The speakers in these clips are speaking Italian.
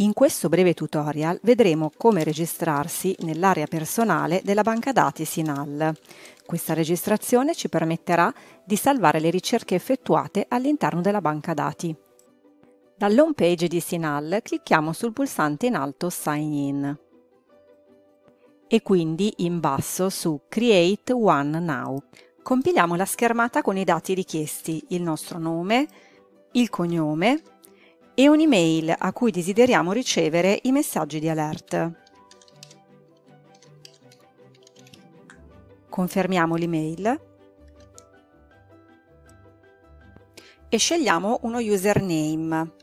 In questo breve tutorial vedremo come registrarsi nell'area personale della banca dati Sinal. Questa registrazione ci permetterà di salvare le ricerche effettuate all'interno della banca dati. Dall'home page di Sinal clicchiamo sul pulsante in alto Sign In e quindi in basso su Create One Now. Compiliamo la schermata con i dati richiesti, il nostro nome, il cognome, e un'email a cui desideriamo ricevere i messaggi di alert. Confermiamo l'email e scegliamo uno username.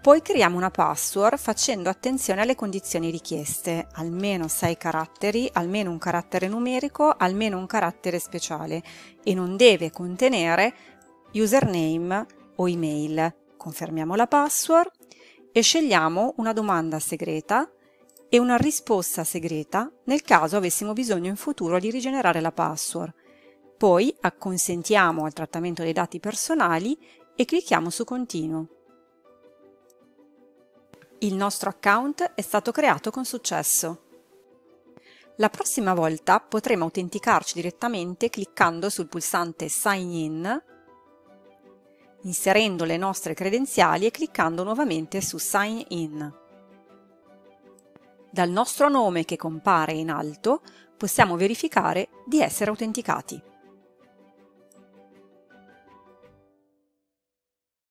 Poi creiamo una password facendo attenzione alle condizioni richieste, almeno 6 caratteri, almeno un carattere numerico, almeno un carattere speciale e non deve contenere username o email. Confermiamo la password e scegliamo una domanda segreta e una risposta segreta nel caso avessimo bisogno in futuro di rigenerare la password. Poi acconsentiamo al trattamento dei dati personali e clicchiamo su Continuo. Il nostro account è stato creato con successo. La prossima volta potremo autenticarci direttamente cliccando sul pulsante Sign In inserendo le nostre credenziali e cliccando nuovamente su Sign In. Dal nostro nome che compare in alto possiamo verificare di essere autenticati.